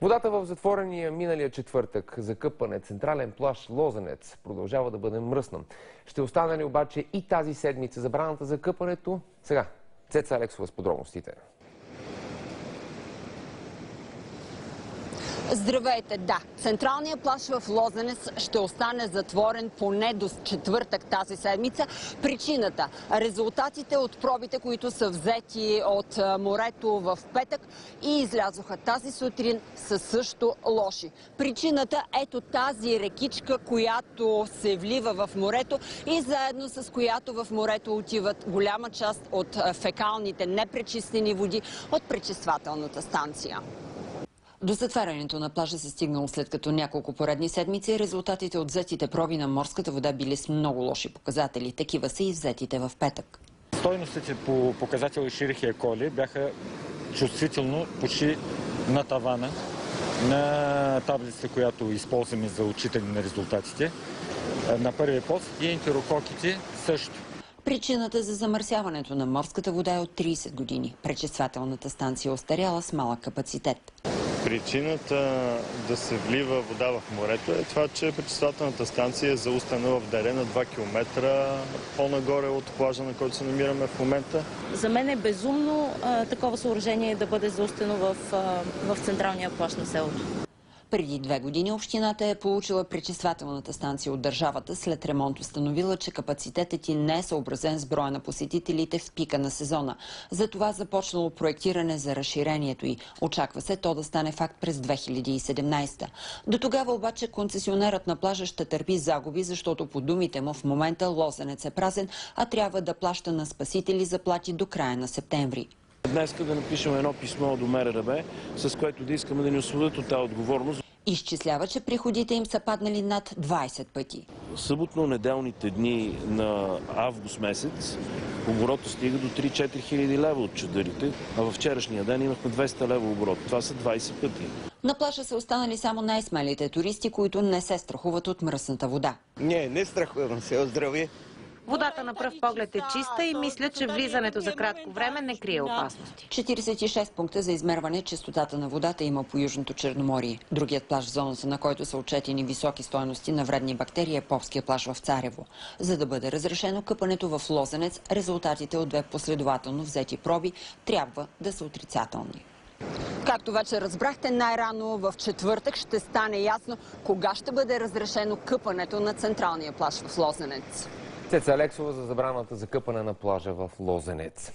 Водата в затворения миналия четвъртък за къпане централен плаш Лозенец продължава да бъде мръсна. Ще остане ли обаче и тази седмица забраната за къпането? Сега, Цеца Алексова с подробностите. Здравейте, да. Централният плаш в Лозенец ще остане затворен поне до четвъртък тази седмица. Причината – резултатите от пробите, които са взети от морето в петък и излязоха тази сутрин, са също лоши. Причината – ето тази рекичка, която се влива в морето и заедно с която в морето отиват голяма част от фекалните непречистени води от пречиствателната станция. До затварянето на плажа се стигнало след като няколко поредни седмици резултатите от взетите проби на морската вода били с много лоши показатели. Такива са и взетите в петък. Стойностите по показател Ширихия коли бяха чувствително почти на тавана на таблицата, която използваме за отчитане на резултатите. На първия пост и ентерококите също. Причината за замърсяването на морската вода е от 30 години. Пречиствателната станция е остаряла с малък капацитет. Причината да се влива вода в морето е това, че пречиствателната станция е заустана в дере на 2 км по-нагоре от плажа, на който се намираме в момента. За мен е безумно а, такова съоръжение да бъде заустено в, а, в централния плаж на селото. Преди две години общината е получила пречиствателната станция от държавата. След ремонт установила, че капацитетът и не е съобразен с броя на посетителите в пика на сезона. Затова започнало проектиране за разширението й. Очаква се то да стане факт през 2017. До тогава обаче концесионерът на плажа ще търпи загуби, защото по думите му в момента лозенец е празен, а трябва да плаща на спасители заплати до края на септември. Днес да напишем едно писмо до МРРБ, с което да искаме да ни освободят от тази отговорност. Изчислява, че приходите им са паднали над 20 пъти. Съботно-неделните дни на август месец оборота стига до 3-4 хиляди лева от чадърите, а във вчерашния ден имахме 200 лева оборот. Това са 20 пъти. На плаша са останали само най-смелите туристи, които не се страхуват от мръсната вода. Не, не страхувам се, оздрави. Водата на пръв поглед е чиста и мисля, че влизането за кратко време не крие опасности. 46 пункта за измерване чистотата на водата има по Южното Черноморие. Другият плаж в зоната, на който са отчетени високи стоености на вредни бактерии е Повския плаж в Царево. За да бъде разрешено къпането в Лозенец, резултатите от две последователно взети проби трябва да са отрицателни. Както вече разбрахте, най-рано в четвъртък ще стане ясно кога ще бъде разрешено къпането на централния плаж в Лозенец. Цеца Алексова за забраната за къпане на плажа в Лозенец.